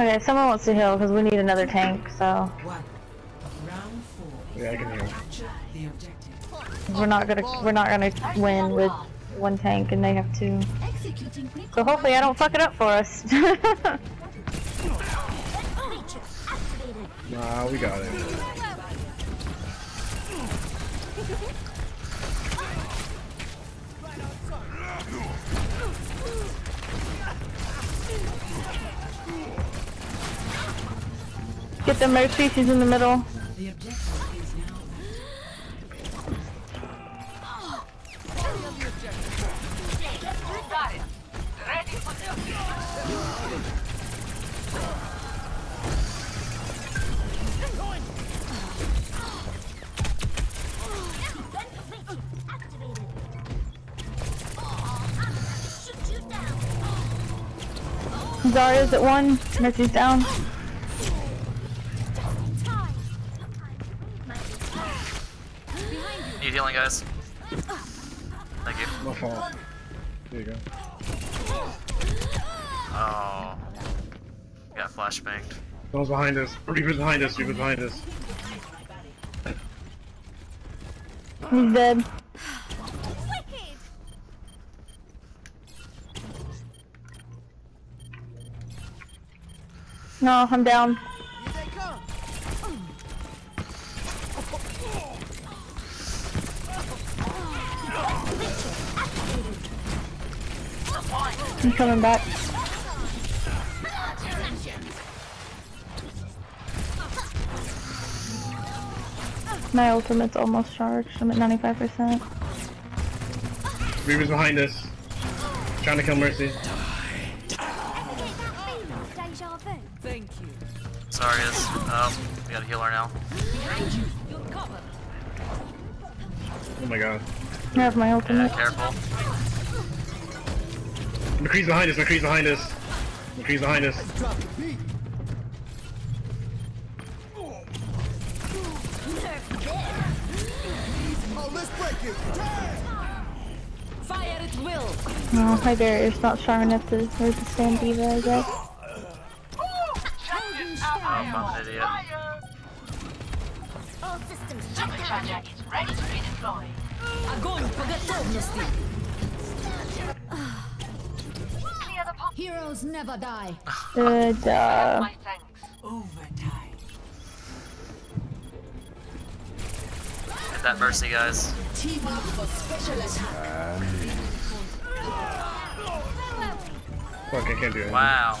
Okay, someone wants to heal because we need another tank, so One. Round four. Yeah, I can hear. Capture the objective. we're not gonna we're not gonna win with one tank and they have two. So hopefully I don't fuck it up for us. Nah, we got it. Get the mercy, she's in the middle. The objective is at one, Mercy's down. Guys. Thank you. No fault. There you go. Oh. Got flashbanged. Someone's behind us. Reaper's behind us. Reaper's behind us. He's dead. No, I'm down. I'm coming back. My ultimate's almost charged. I'm at 95%. Reaper's behind us. Trying to kill Mercy. Thank you. Sorry, is um, we got a healer now. Oh my god. I have my Yeah, ultimate. careful. McCree's behind us. McCree's behind us. McCree's behind us. Fire at will. No, my barrier's not strong enough to hold the stand diva, I guess. Oh, I'm an idiot. Огонь по готовности. Heroes never die. Good job. Overtime. Hit that mercy, guys. Team up for special attack. Fuck, I can't do it. Wow.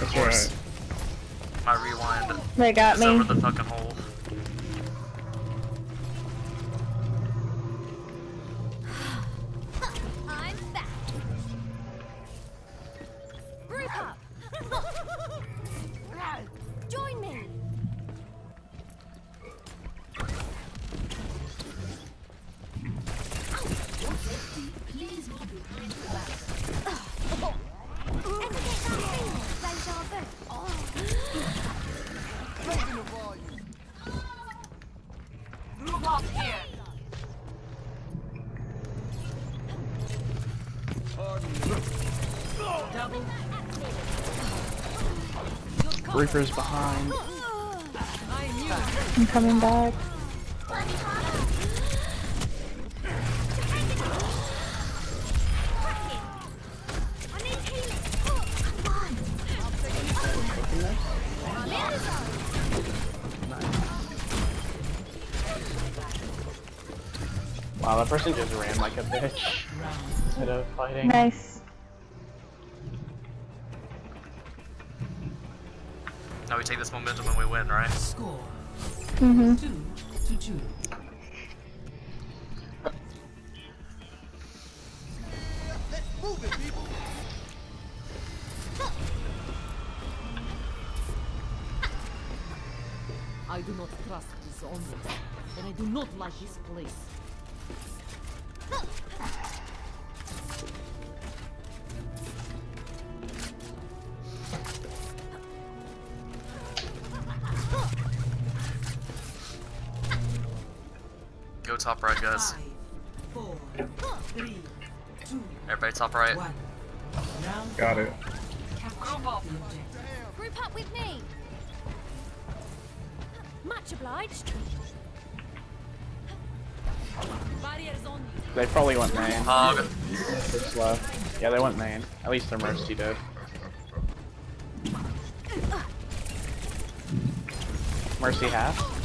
That's course. right. My rewind They got is over me. the fucking hole. Reaper's behind. I'm coming back. Wow, that person just ran like a bitch instead of fighting. Nice. Now we take this momentum and we win, right? Score Mm-hmm. two to two. I do not trust this only, and I do not like this place. Top right, guys. Five, four, three, two, Everybody top right. one. Got it. capture Group up with me. Much obliged. Barriers on you. They probably went main. Hog. They're slow. Yeah, they went main. At least their Mercy did. Mercy half.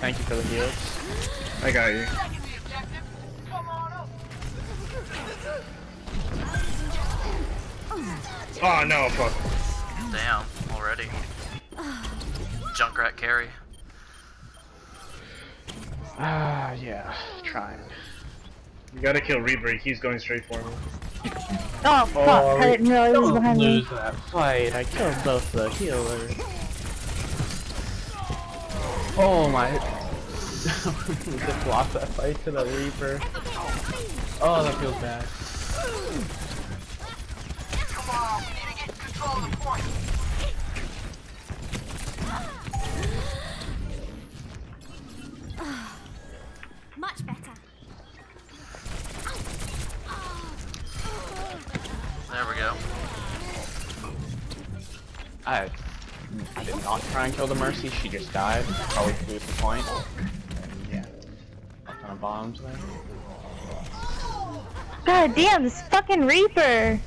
Thank you for the heals. I got you. Oh no, fuck. Damn, already. Junkrat carry. Ah, yeah. Trying. You gotta kill Reaper, he's going straight for me. Oh fuck! I didn't realize he was Don't behind me. lose that fight. I killed both the healers. Oh my. Just lost that fight to the Reaper. Oh, that feels bad. Much better. There we go. I, I did not try and kill the Mercy. She just died. Probably to lose the point. And yeah. What kind of bombs there? God damn, this fucking Reaper!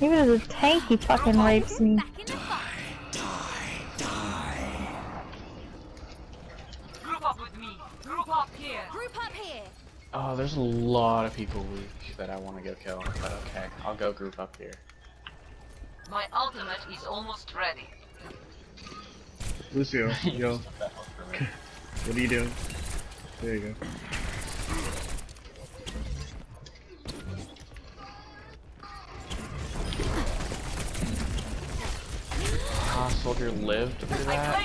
Even as a tank, he fucking rapes me. Back in the. Group up with me. Group up here. Group up here. Oh, there's a lot of people weak that I want to go kill. But okay, I'll go group up here. My ultimate is almost ready. Lucio, yo. What are you doing? There you go. Ah, soldier lived through that.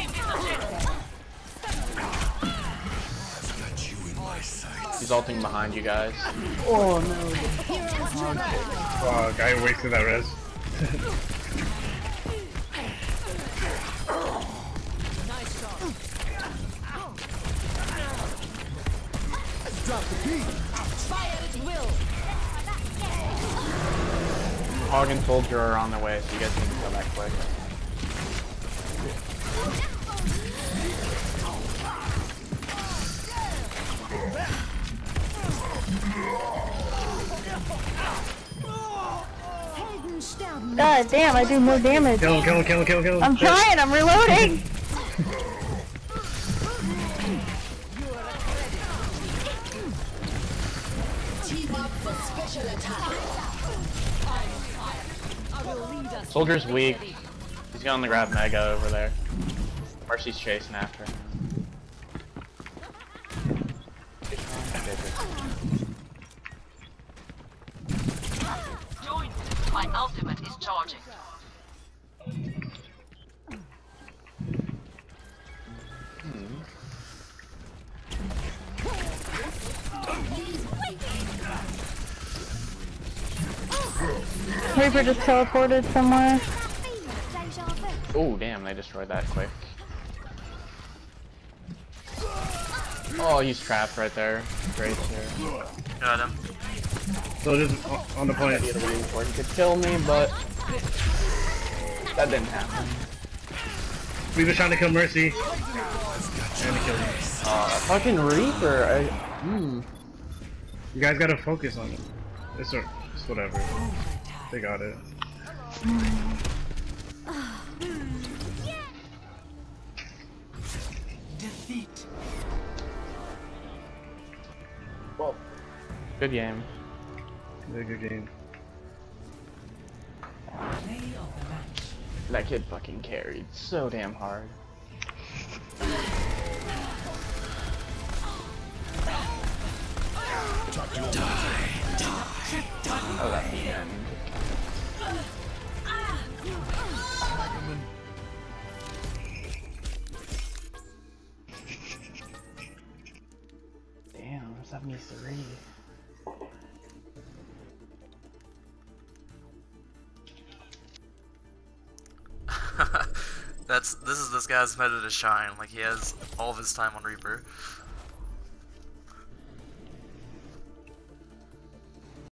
He's ulting behind you guys. Oh no. Oh, guy wasted that res. Fire at will. Hog and soldier are on their way, so you guys need to go that quick. God damn, I do more damage. Kill him, kill him, kill him, kill him, kill him. I'm trying, I'm reloading! Soldier's weak. He's going to grab Mega over there. Mercy's chasing after Reaper just teleported somewhere. Oh, damn, they destroyed that quick. Oh, he's trapped right there. Great here. Got him. So o- on the point. He had a for it. He could kill me, but that didn't happen. Reaper's trying to kill Mercy. And to kill him. Uh, fucking Reaper. I, hmm. You guys gotta focus on it. It's, a, it's whatever. They got it. Defeat. Well, good game. They good game. Play of the match. That kid fucking carried so damn hard. Oh, that's the end. Damn, 73. That's this is this guy's meta to shine. Like he has all of his time on Reaper.